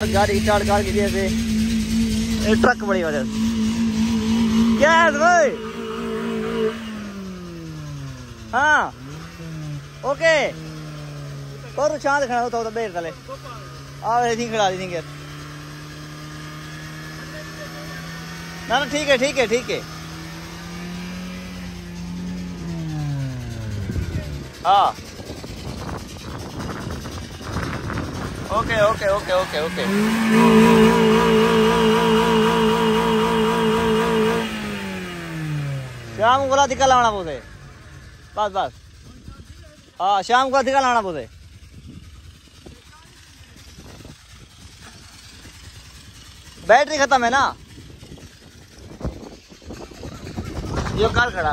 गाड़ी स्टार्ट कर के थे। ट्रक बड़ी वजह क्या है भाई? हाँ। ओके। और चाँद खड़ा होता होता बेर तले आ वे थी खड़ा थी ना ना, ठीक है ठीक है ठीक है। हाँ। Okay okay okay okay okay शाम को अधिका लाना पोते बस बस। हाँ शाम को अधिका लाना पोते बैटरी खत्म है ना? यो कार खड़ा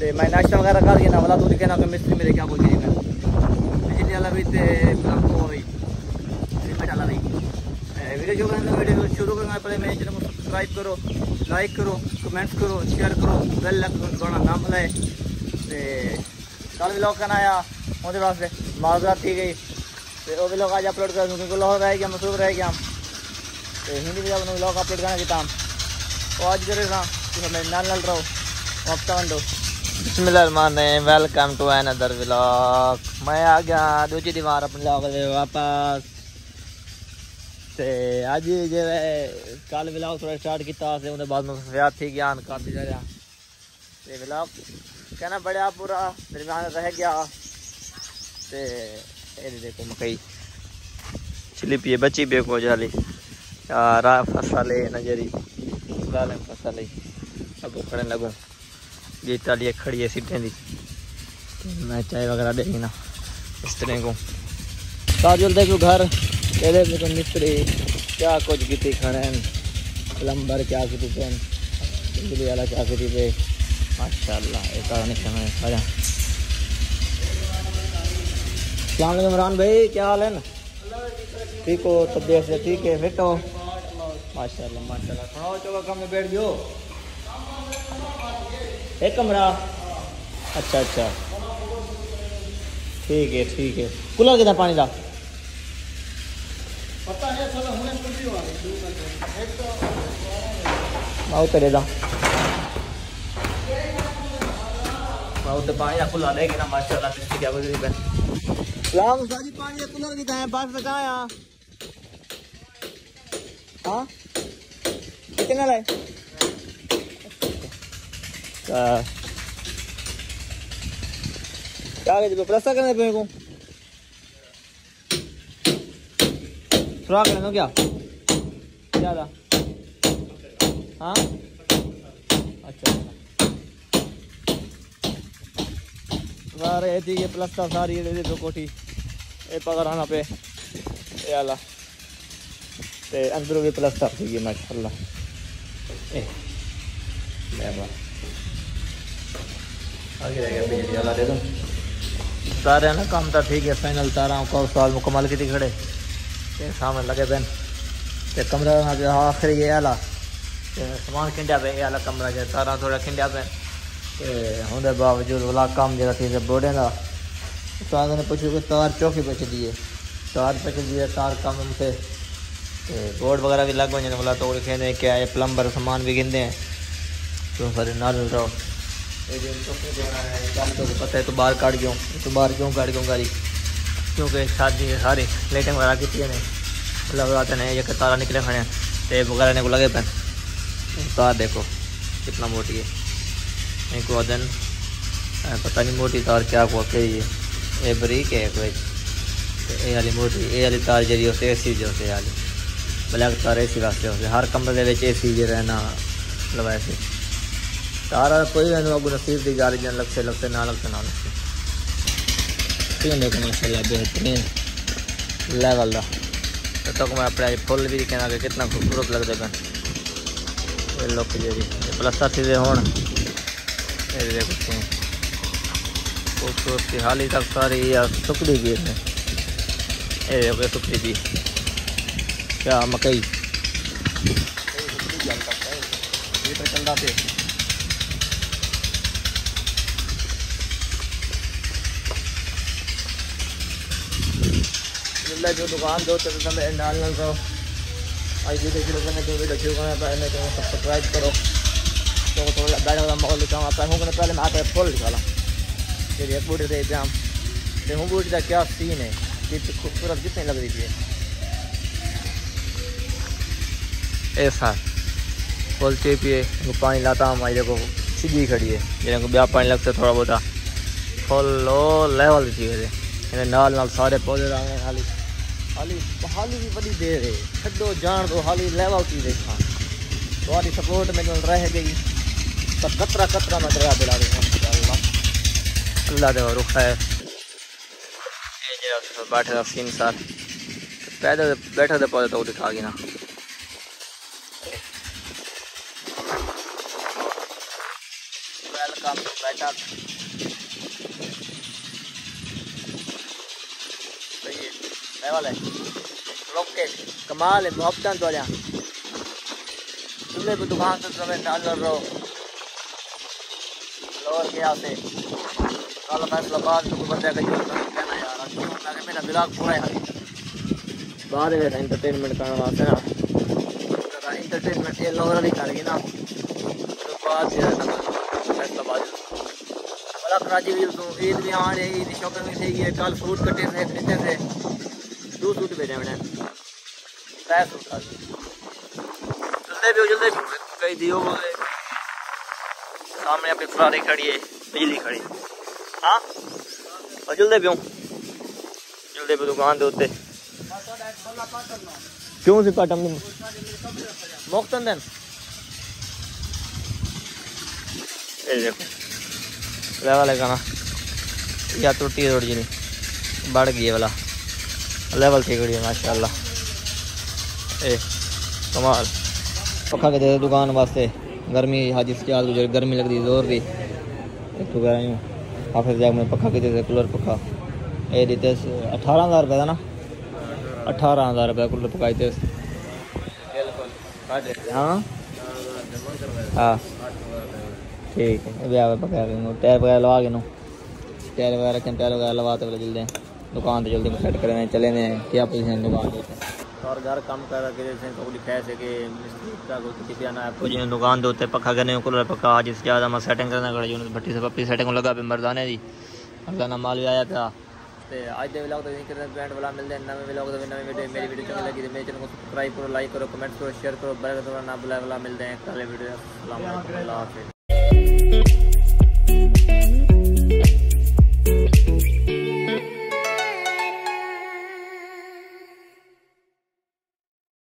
ते मैं नाश्ता वगैरह कर देना वाला तो दिखे मिस्त्री मेरे क्या बोलती मैं बिजली वाला भी ते को भी वीडियो वीडियो शुरू करना पहले मेरे चैनल को सब्सक्राइब करो, लाइक करो, कमेंट्स करो, शेयर करो, बेल थोड़ा नाम भलाए ते कल ब्लॉग करना आया, उनके वास्ते माजरात थी गई। तो वो ब्लॉग आज अपलोड कर दूँ, क्योंकि लाहौर रह गया मसूर रह गया तो हिंदी में ब्लॉग अपलोड करना चाहता हम और तो आज करे ना तो मैं नाल नाल रहो हफ़्ता बंदो। वेलकम टू अनदर व्लॉग मैं आ गया दूजी दीवार अपने व्लॉग वापस। ते अज जे कल व्लॉग थोड़ा स्टार्ट किया असें ओह्दे बाद मसफियात थी गया काफ़ी रहा ते व्लॉग कहना बड़ा पूरा, दरम्यान रह गया। ते ये देखो मकई। चली पिए, बची पे को जाली। यार फ़सल है ना जरी फ़सल है अब उखड़ने लगो। गीता लिए खड़ी है सीटें दी मैं चाय वगैरह देगी ना इस तरह को काजुल देखो घर कहते देखो मिस्त्री क्या कुछ की खड़े प्लम्बर क्या की बिजली वाला क्या की पे माशाल्लाह एक निशान है आजा सलाम इमरान भाई क्या हाल है ठीक हो तबियत से ठीक है फिट हो माशाल्लाह माशाल्लाह सुनाओ चौका कम में बैठ गयो एक कमरा? अच्छा अच्छा। ठीक है ठीक है। कूलर कितना पानी का मैं। उतरे दा। पानी का ना माशाल्लाह क्या पानी का कूलर कितना है? बात बताया हाँ? कितना लाए? क्या क्या? था हाँ? अच्छा। सारे थी ये प्लस्तर सारी ये दे दो कोठी। ये पकड़ आना पे। ये आला ते अंदरों भी प्लस्तर माशाल्लाह ए आगे वाला सारे ना काम तो ठीक है फाइनल तारा को साल मुकम्मल की खड़े? ते सामने लगे पेन ते कमरा आखिर ये आला। ते समान खिंडिया पे, ये आला कमरा जे तारा थोड़ा खिंडिया पे। ते होंदे बावजूद वाला काम जरा थी बोर्डे का उस्ताद ने पूछो कि तार चौकी पे चली है तार पे चली है तार कम से बोर्ड वगैरह भी लग वज़न बोला तो कहने क्या है प्लम्बर सामान भी गिनते हैं। तो सारे नाल रहो। तो पता है तो बाहर काट गया हूँ तो बाहर क्यों काट गया गाड़ी क्योंकि शादी है सारी लाइटिंग वगैरह की ने मतलब आते हैं ये तारा निकले खड़े टेप वगैरह ने को लगे पैन तार देखो कितना मोटी है एक वज़न पता नहीं मोटी तार क्या को के ये ये बरीक है कोई ये वाली मोटी, ये वाली तार जी होती ए सी जो ब्लैक तार ए सी वास्ते होते हर कमरे के ए सी जो रहना मतलब ऐसे तारा कोई मैंने अबू नसीब की गाड़ी जन लगते लगते लगते, ना लगते। क्यों देखो माशाल्लाह बेहतरीन लेवल तो मैं अपने फुल भी कहना कि कितना खूबसूरत लगते पे लुक जी प्लस्तर सीधे हो। खूबसूरती हाली तक सारी सुकड़ी है। ये सुकड़ी भी। क्या मकई? जो दुकान दो चलता तो मैं डाल ना करो देखिए लोगों ने जो भी देखिए होगा पहले तो सब्सक्राइब करो। तो थोड़ा बैठा हुआ माहौल लिखा हुआ हूँ पहले मैं आता फुल निकाला फिर एक बूट देते हम गेहूँ बूट का क्या सीन है। कितनी तो खूबसूरत कितनी लग रही है ऐसा फुल चे पिए पानी लाता हम आई देखो, सीधी खड़ी है। जिनको ब्याह पानी लगता थोड़ा बहुत फुल लो लेवल थी वैसे नाल सारे पौधे खाली। हाली हाली भी बड़ी देर है। छो जान दो, हाली लेवल की देखा। थोड़ी सपोर्ट में रह गई। पर कतरा कतरा में दरिया दिला रही अल्लाह दे रुख है। बैठे था सीन सार पैदल बैठे थे पौधे तो दिखा गई ना। वेलकम बैठा लेवल है रॉकेट कमाल है मोहब्बत तो चूल्हे पे दुकान से समय डाल रहो लोर गया से कल फैसलाबाद तो बंदे का यूज़ कहना यार आज मेरा ब्लॉग पूरा है बाहर गए एंटरटेनमेंट करने वास्ते ना एंटरटेनमेंट ये लोर वाली कर ना तो बाद फैसलाबाद बड़ा कराची भी ईद भी आ रही ईद शॉपिंग भी सही है कल सूट कटे थे खरीदे थे दो सूट भेजे मैंने त्रै सूट जल्दी भी जल्दी कई दियो सामने अपनी फरारी खड़ी है बिजली खड़ी। हाँ? और जल्दी पियो जल्दी पे दुकान दे उत्ते क्यों सी काटम मुख्तन दिन। ये देखो। लेवल है गाना या त्रुटि थोड़ी जी बढ़ गई है वाला। लेवल थी गई है, माशाल्लाह। ए कमाल पक्का के दुकान वास्ते, गर्मी, हाजी सियाल गुजर, गर्मी लगती ज़ोर दी। एक तो यूँ काफ़ी जाग में पक्का के थे कूलर पक्का। ये देते अठारह हज़ार रुपये ना? अठारह हज़ार रुपये कूलर पकाई थे हाँ? हाँ। ठीक है ब्याह पका टायर वगैरह लगा के नो टायर वगैरह रखें टायर वगैरह लवाते हुए जल्दी। दुकान तो जल्दी सेट करें चले ने क्या पोजीशन दुकान? और घर काम कर के जैसे को लिखा है कि मिस्त्री का किसी भी आना आपको दुकान दे पक्का करने कूलर पक्का आज से ज़्यादा मैं सेटिंग करना कड़ा जो भट्टी से पप्पी सेटिंग लगा पे मरदाने दी। मरदाना माल भी आया ते आज दे व्लॉग तो नहीं करते ब्रांड वाला मिलते हैं नवे व्लॉग तो नवे वीडियो मेरी वीडियो चंगी लगी तो मेरे चैनल को सब्सक्राइब करो लाइक करो कमेंट करो शेयर करो बेल करो ना बुलाए वाला मिलते हैं। कल वीडियो अस्सलाम वालेकुम अल्लाह हाफिज़।